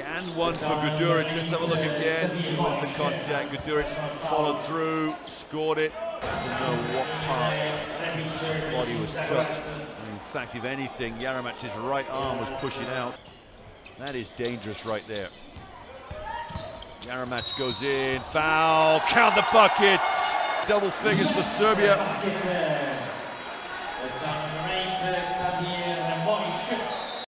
And one for Guduric. Let's have a look again. The contact. Guduric followed through, scored it. I don't know what part his body was touched. In fact, if anything, Jaramaz's right arm was pushing out. That is dangerous right there. Yaramac goes in, foul, count the bucket. Double figures for Serbia.